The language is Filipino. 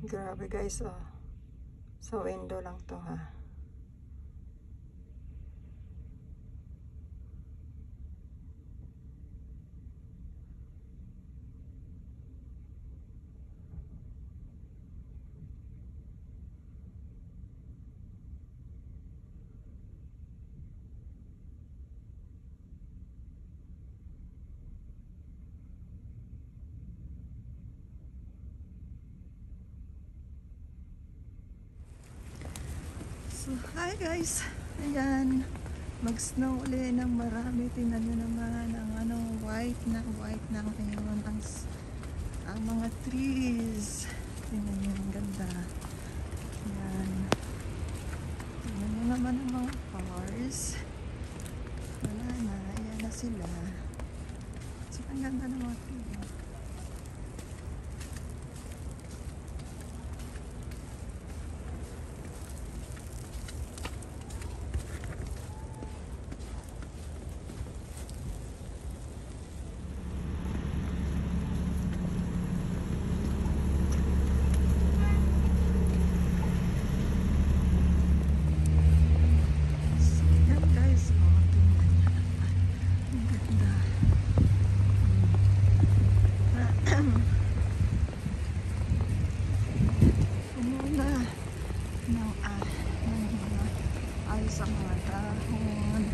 Grabe guys, oh. Sa window lang to ha. Hi guys! Ayan, mag-snow ulit ng marami. Tingnan nyo naman ang ano, white na white na ngayon ang, ang mga trees. Tingnan nyo, ang ganda. Ayan. Tingnan nyo naman ang mga cars. Wala na, ayan na sila. So, ang ganda ng mga trees. tayo sa mga dahon.